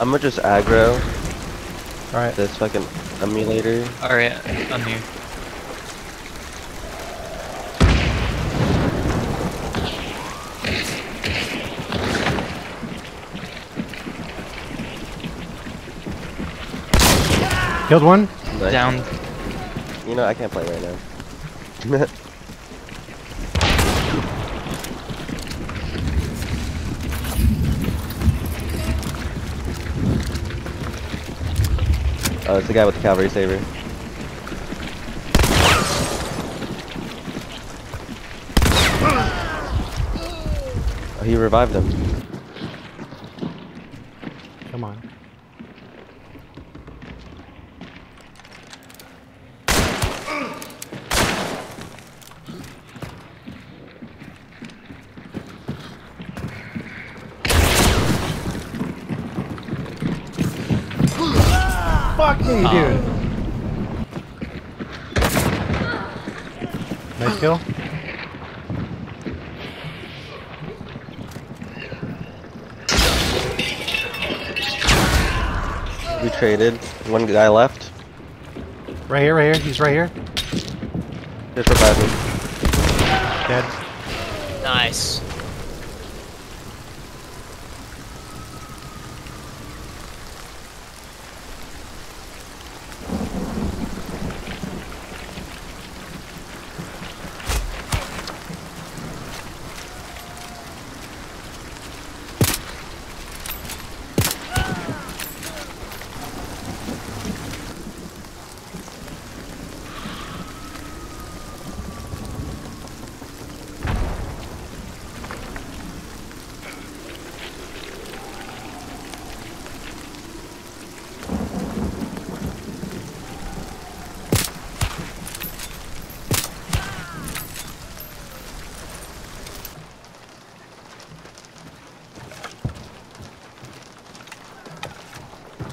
I'm gonna just aggro Alright. this fucking emulator. Alright, I'm here. Killed one. Nice. Down. You know, I can't play right now. oh, it's the guy with the cavalry saber. Oh, he revived him. Come on. Fuck me, dude. Nice kill. We traded. One guy left. Right here, right here. He's right here. Just revived him. Dead. Nice.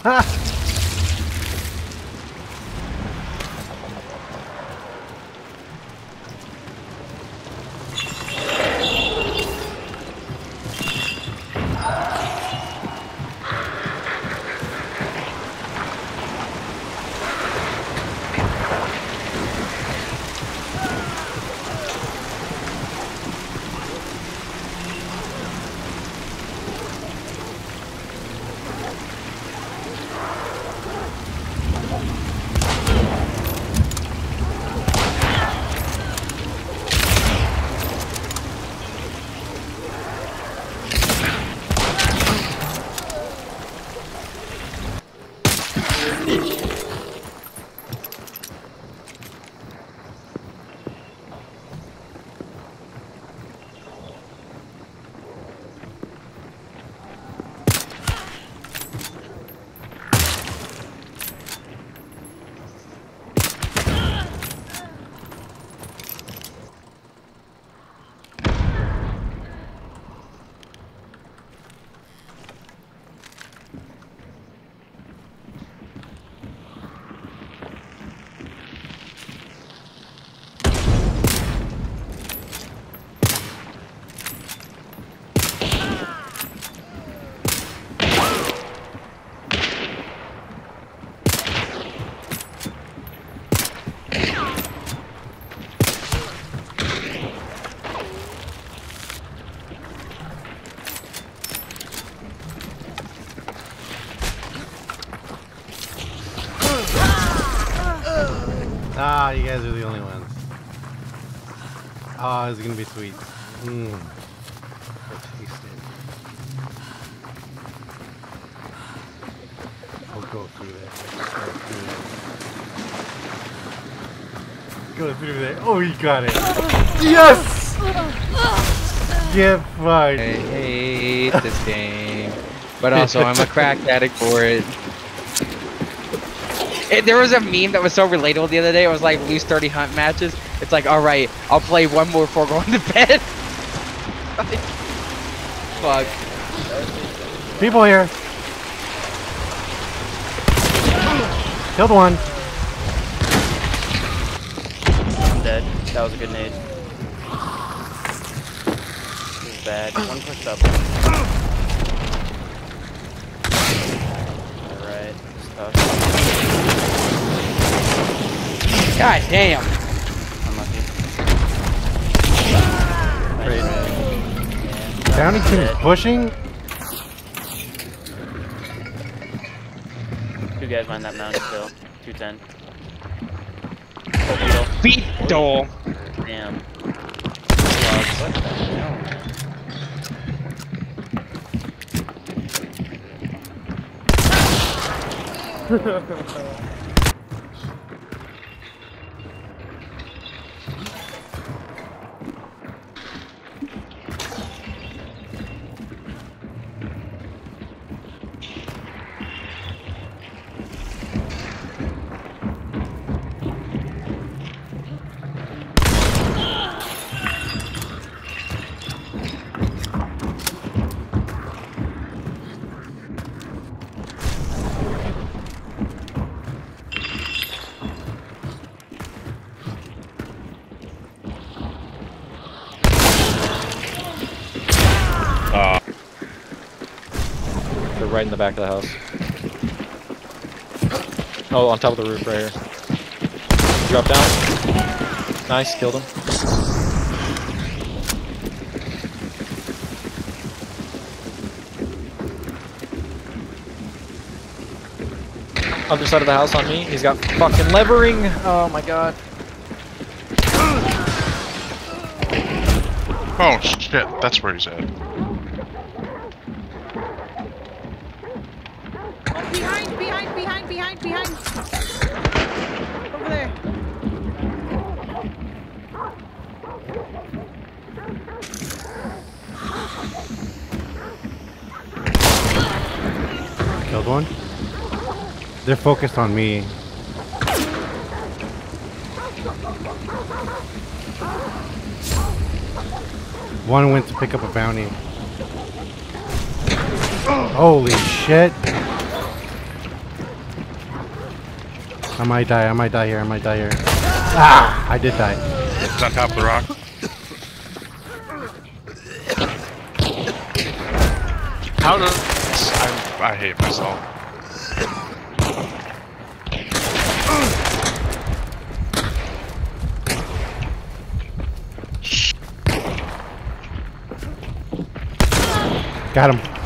Ha! Ah, you guys are the only ones. Oh, this is gonna be sweet. Mmm. I'll go through there. Go through there. Oh, he got it. Yes! Get I fucked. hate this game. But also, I'm a crack addict for it. It- There was a meme that was so relatable the other day. It was like lose 30 hunt matches. It's like, all right, I'll play one more before going to bed. Like, Fuck. People here. Killed one. I'm dead. That was a good nade. This is bad. One pushed up. Oh, God damn. unlucky. Great. Nice. Yeah. Bounty King is pushing. Two guys behind that mountain still. 210. Oh, Beetle. beetle. Damn. What the hell? They're right in the back of the house. Oh, on top of the roof right here. Drop down. Nice, killed him. Other side of the house on me. He's got fucking levering. Oh my god. Oh shit, that's where he's at. One. They're focused on me. One went to pick up a bounty. Holy shit. I might die, I might die here, I might die here. Ah! I did die. It's on top of the rock. How does I, I hate myself. Got him.